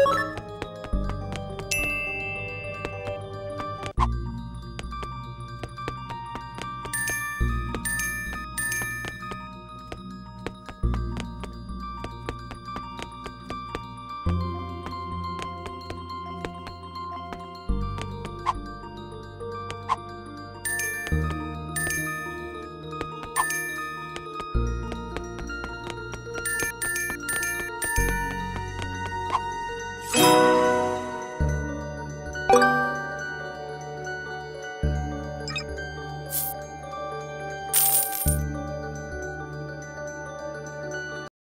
you